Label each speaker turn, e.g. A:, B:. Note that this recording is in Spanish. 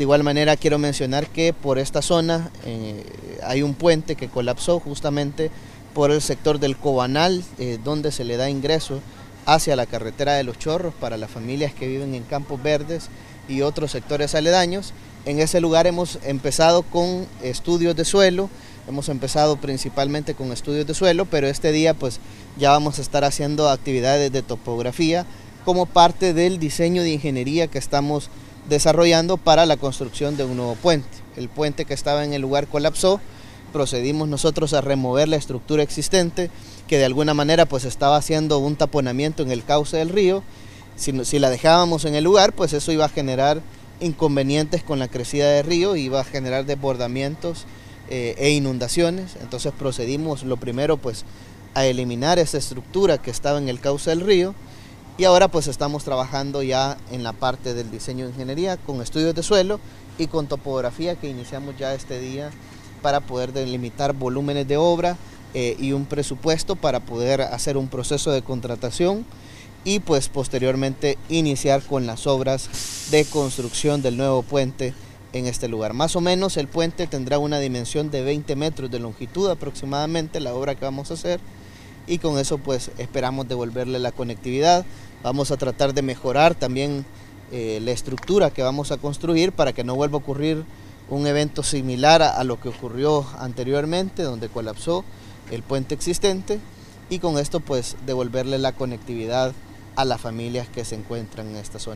A: De igual manera quiero mencionar que por esta zona eh, hay un puente que colapsó justamente por el sector del Cobanal, eh, donde se le da ingreso hacia la carretera de los Chorros para las familias que viven en Campos Verdes y otros sectores aledaños. En ese lugar hemos empezado con estudios de suelo, hemos empezado principalmente con estudios de suelo, pero este día pues ya vamos a estar haciendo actividades de topografía como parte del diseño de ingeniería que estamos desarrollando para la construcción de un nuevo puente. El puente que estaba en el lugar colapsó, procedimos nosotros a remover la estructura existente que de alguna manera pues estaba haciendo un taponamiento en el cauce del río. Si, si la dejábamos en el lugar pues eso iba a generar inconvenientes con la crecida del río, iba a generar desbordamientos eh, e inundaciones. Entonces procedimos lo primero pues a eliminar esa estructura que estaba en el cauce del río y ahora pues estamos trabajando ya en la parte del diseño de ingeniería con estudios de suelo y con topografía que iniciamos ya este día para poder delimitar volúmenes de obra eh, y un presupuesto para poder hacer un proceso de contratación y pues posteriormente iniciar con las obras de construcción del nuevo puente en este lugar. Más o menos el puente tendrá una dimensión de 20 metros de longitud aproximadamente, la obra que vamos a hacer, y con eso pues esperamos devolverle la conectividad. Vamos a tratar de mejorar también eh, la estructura que vamos a construir para que no vuelva a ocurrir un evento similar a, a lo que ocurrió anteriormente, donde colapsó el puente existente, y con esto pues devolverle la conectividad a las familias que se encuentran en esta zona.